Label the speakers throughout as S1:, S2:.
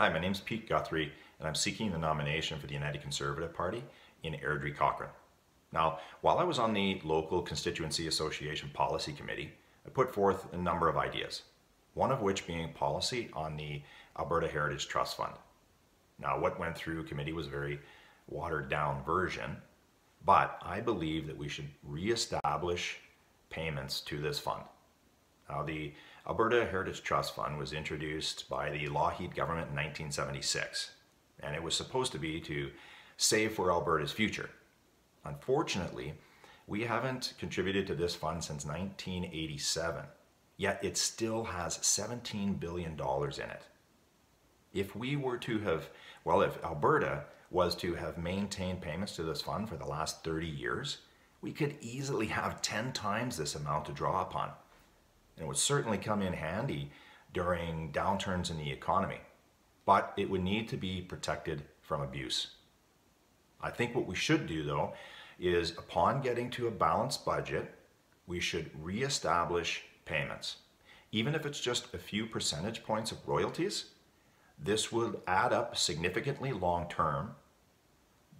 S1: Hi, my name is Pete Guthrie, and I'm seeking the nomination for the United Conservative Party in Airdrie Cochrane. Now, while I was on the local Constituency Association Policy Committee, I put forth a number of ideas, one of which being policy on the Alberta Heritage Trust Fund. Now, what went through committee was a very watered down version, but I believe that we should reestablish payments to this fund. Now, the Alberta Heritage Trust Fund was introduced by the Lougheed government in 1976, and it was supposed to be to save for Alberta's future. Unfortunately, we haven't contributed to this fund since 1987, yet it still has $17 billion in it. If we were to have, well, if Alberta was to have maintained payments to this fund for the last 30 years, we could easily have 10 times this amount to draw upon. And it would certainly come in handy during downturns in the economy, but it would need to be protected from abuse. I think what we should do though is upon getting to a balanced budget, we should reestablish payments. Even if it's just a few percentage points of royalties, this would add up significantly long term,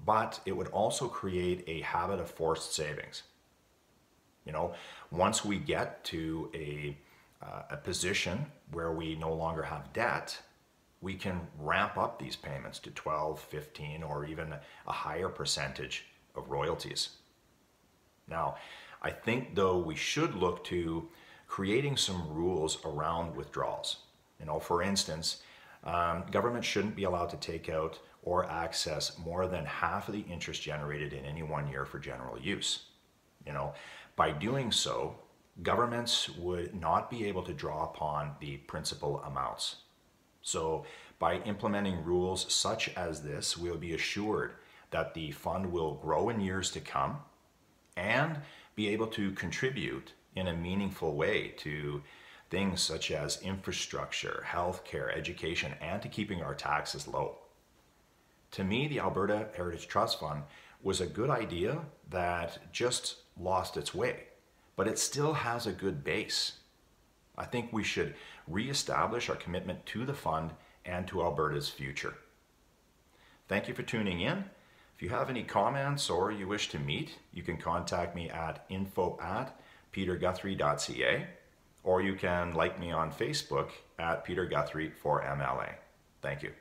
S1: but it would also create a habit of forced savings. You know, once we get to a, uh, a position where we no longer have debt, we can ramp up these payments to 12, 15, or even a higher percentage of royalties. Now, I think though we should look to creating some rules around withdrawals. You know, for instance, um, government shouldn't be allowed to take out or access more than half of the interest generated in any one year for general use. You know, by doing so, governments would not be able to draw upon the principal amounts. So by implementing rules such as this, we'll be assured that the fund will grow in years to come and be able to contribute in a meaningful way to things such as infrastructure, healthcare, education, and to keeping our taxes low. To me, the Alberta Heritage Trust Fund was a good idea that just lost its way, but it still has a good base. I think we should reestablish our commitment to the fund and to Alberta's future. Thank you for tuning in. If you have any comments or you wish to meet, you can contact me at info at peterguthrie.ca or you can like me on Facebook at Peter Guthrie for MLA. Thank you.